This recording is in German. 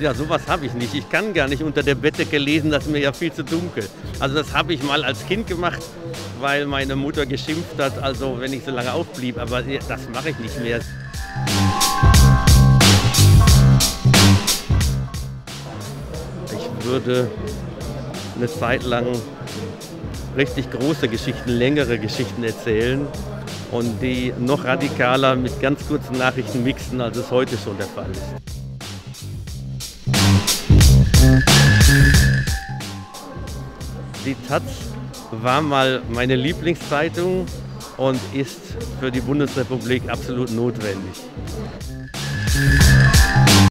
Ja, sowas habe ich nicht. Ich kann gar nicht unter der Bettdecke lesen, das ist mir ja viel zu dunkel. Also das habe ich mal als Kind gemacht, weil meine Mutter geschimpft hat, also wenn ich so lange aufblieb. Aber das mache ich nicht mehr. Ich würde eine Zeit lang richtig große Geschichten, längere Geschichten erzählen und die noch radikaler mit ganz kurzen Nachrichten mixen, als es heute schon der Fall ist. Die Taz war mal meine Lieblingszeitung und ist für die Bundesrepublik absolut notwendig.